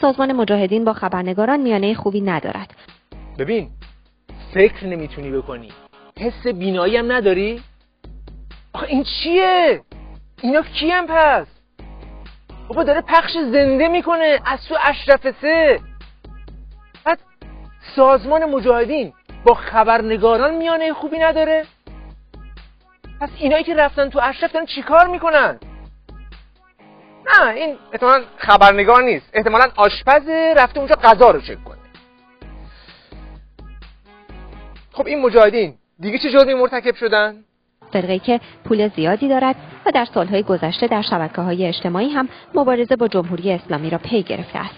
سازمان مجاهدین با خبرنگاران میانه خوبی ندارد. ببین فکر نمی‌تونی بکنی. حس بینایی هم نداری؟ آخه این چیه؟ اینا کیم پس؟ بابا داره پخش زنده می‌کنه از تو اشرف سه. سازمان مجاهدین با خبرنگاران میانه خوبی نداره؟ پس اینایی که رفتن تو اشرف دارن چیکار می‌کنن؟ نه این احتمالا خبرنگار نیست احتمالا آشپز رفته اونجا غذا رو چک کنه خب این مجاهدین دیگه چه جرمی مرتکب شدن؟ فرقه که پول زیادی دارد و در سالهای گذشته در شبکه های اجتماعی هم مبارزه با جمهوری اسلامی را پی گرفته است.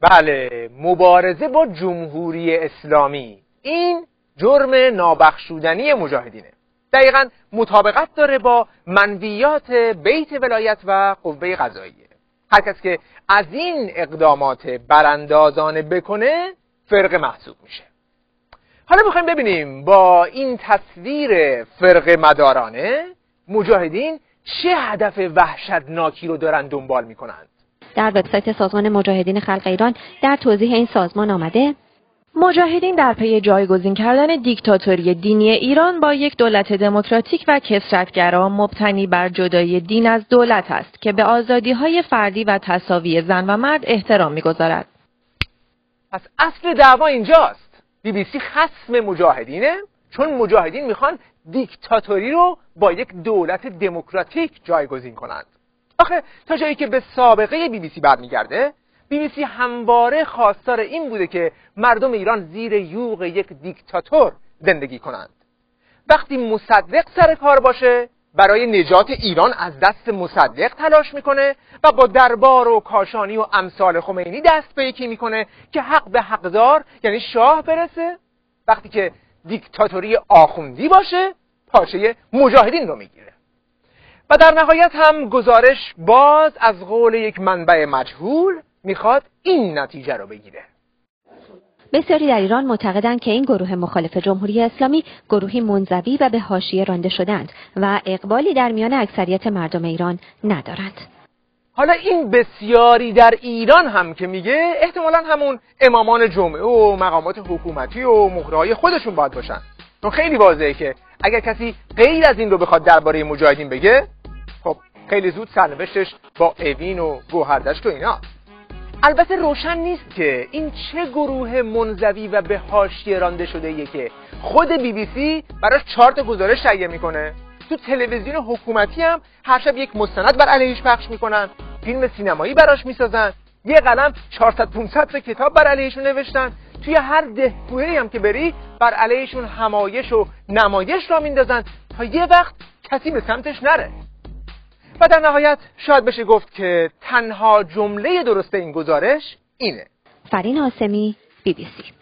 بله مبارزه با جمهوری اسلامی این جرم نابخشودنی مجاهدینه دقیقا مطابقت داره با منویات بیت ولایت و قوه قضاییه هر کس که از این اقدامات براندازانه بکنه فرق محسوب میشه. حالا می‌خوایم ببینیم با این تصویر فرق مدارانه مجاهدین چه هدف وحشتناکی رو دارن دنبال می‌کنند. در وبسایت سازمان مجاهدین خلق ایران در توضیح این سازمان آمده مجاهدین در پی جایگزین کردن دیکتاتوری دینی ایران با یک دولت دموکراتیک و کثرتگرا مبتنی بر جدایی دین از دولت است که به آزادی های فردی و تساوی زن و مرد احترام می‌گذارد. پس اصل دعوا اینجاست. بی بی سی خصم مجاهدینه چون مجاهدین می‌خوان دیکتاتوری رو با یک دولت دموکراتیک جایگزین کنند. آخه تا جایی که به سابقه بی بی سی برمیگرده بی بی سی همواره خواستار این بوده که مردم ایران زیر یوغ یک دیکتاتور زندگی کنند. وقتی مصدق سر کار باشه برای نجات ایران از دست مصدق تلاش می‌کنه و با دربار و کاشانی و امثال خمینی دست به یکی می‌کنه که حق به حقدار یعنی شاه برسه. وقتی که دیکتاتوری آخوندی باشه پاشه مجاهدین رو می‌گیره. و در نهایت هم گزارش باز از قول یک منبع مجهول می‌خواد این نتیجه رو بگیره. بسیاری در ایران معتقدند که این گروه مخالف جمهوری اسلامی گروهی منزوی و به حاشیه رانده شدند و اقبالی در میان اکثریت مردم ایران ندارند. حالا این بسیاری در ایران هم که میگه احتمالا همون امامان جمعه و مقامات حکومتی و مهرهای خودشون باید باشن. چون خیلی واضحه که اگر کسی غیر از این رو بخواد درباره مجاهدین بگه خب خیلی زود سرنوشتش با اوین و گوهردشت و اینا البته روشن نیست که این چه گروه منزوی و به حاشیه رانده شده ایه که خود بی بی سی براش چهار تا گزارش تهیه می‌کنه. تو تلویزیون حکومتی هم هر شب یک مستند بر علیهش پخش می‌کنن. فیلم سینمایی براش می‌سازن. یه قلم 400 500 تا کتاب بر علیهشون نوشتن. توی هر دهکوهی هم که بری بر علیهشون همایش و نمایش را میندازن تا یه وقت کسی به سمتش نره. و در نهایت شاید بشه گفت که تنها جمله درست این گزارش اینه. فرین آسمی بی بی سی.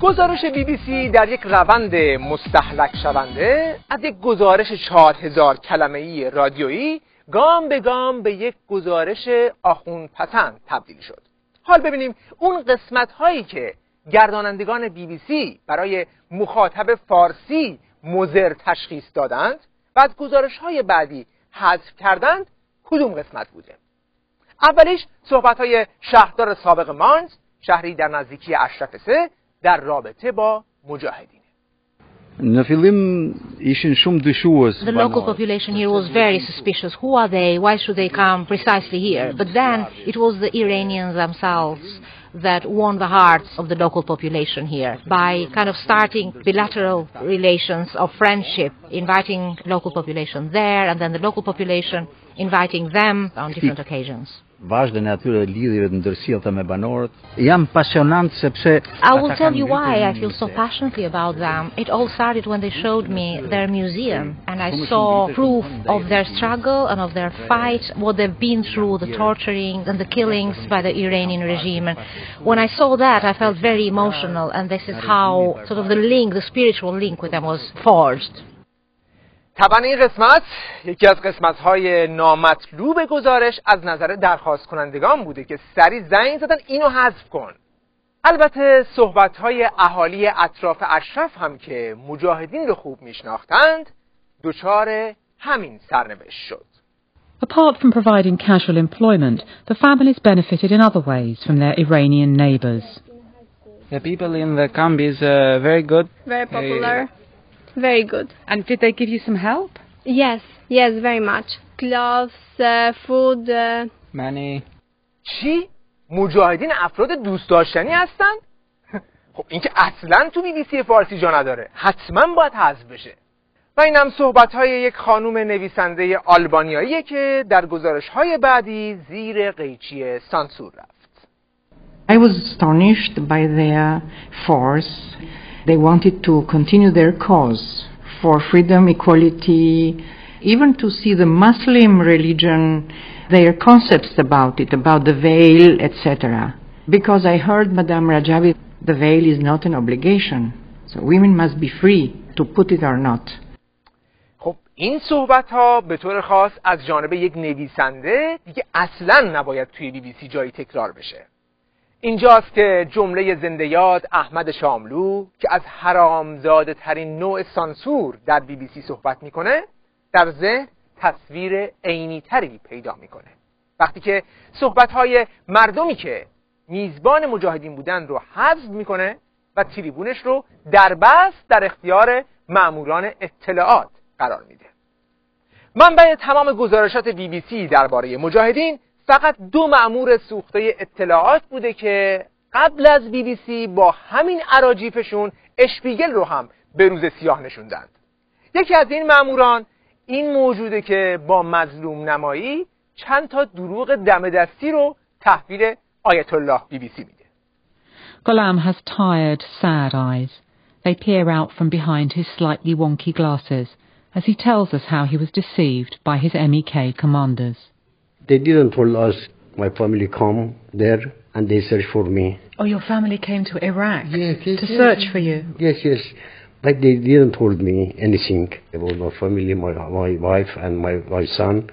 گزارش بی بی سی در یک روند مستحلک شونده از یک گزارش چهار هزار کلمه ای رادیویی گام به گام به یک گزارش آخون پسند تبدیل شد. حال ببینیم اون قسمت هایی که گردانندگان بی بی سی برای مخاطب فارسی مزر تشخیص دادند و از گزارش های بعدی حذف کردند کدوم قسمت بوده اولیش صحبت های شهردار سابق مانز شهری در نزدیکی اشرف سه در رابطه با مجاهدین The local population here was very suspicious. Who are they? Why should they come precisely here? But then it was the Iranians themselves that won the hearts of the local population here by kind of starting bilateral relations of friendship, inviting local population there and then the local population inviting them on different occasions. Vazhdën e atyre lidhjeve të ndërsjellta me banorët. Jam pasionant sepse I will tell you why I feel so passionately about them. It all started when they showed me their museum and I saw proof of their struggle and of their fight, what they've been through, the torturing and the killings by the Iranian regime. And when I saw that, I felt very emotional and this is how sort of the link, the spiritual link with them was forged. طبعا این قسمت یکی از قسمت های نامطلوب گزارش از نظر درخواست کنندگان بوده که سری زنگ زدن اینو حذف کن البته صحبت های اهالی اطراف اشرف هم که مجاهدین رو خوب میشناختند دچار همین سرنوشت شد. Apart from providing casual employment, the families benefited in other ways from their Iranian neighbors. The people in the camp is uh, very good. Very popular. Very good. And did they give you some help? Yes, yes, very much. Clothes, uh, food. Uh... Money. چی؟ مجاهدین افراد دوست داشتنی هستن؟ خب این که اصلا تو بی بی سی فارسی جا نداره حتما باید حذف بشه و اینم صحبت های یک خانوم نویسنده آلبانیاییه که در گزارش های بعدی زیر قیچی سانسور رفت I was astonished by their force. They wanted to continue their cause for freedom, equality, even to see the Muslim religion, their concepts about it, about the veil, etc. Because I heard Madame Rajabi, the veil is not an obligation. So women must be free to put it or not. خب این صحبت ها به طور خاص از جانب یک نویسنده دیگه اصلا نباید توی بی بی سی جایی تکرار بشه اینجاست که جمله زنده یاد احمد شاملو که از حرامزاده ترین نوع سانسور در بی بی سی صحبت می‌کنه در ذهن تصویر عینی تری پیدا می‌کنه. وقتی که صحبت های مردمی که میزبان مجاهدین بودن رو حذف می‌کنه و تریبونش رو در بست در اختیار ماموران اطلاعات قرار میده. منبع تمام گزارشات بی بی سی درباره مجاهدین فقط دو مأمور سوخته اطلاعات بوده که قبل از بی بی سی با همین عراجیفشون اشپیگل رو هم به روز سیاه نشوندند یکی از این مأموران این موجوده که با مظلوم نمایی چند تا دروغ دم دستی رو تحویل آیت الله بی بی سی میده Ghulam has tired, sad eyes. They peer out from behind his slightly wonky glasses as he tells us how he was deceived by his MEK commanders. They didn't tell us my family come there and they search for me. Oh, your family came to Iraq yes, yes, to yes, search for you? Yes, yes. But they didn't told me anything about my family, my, my wife and my, my son.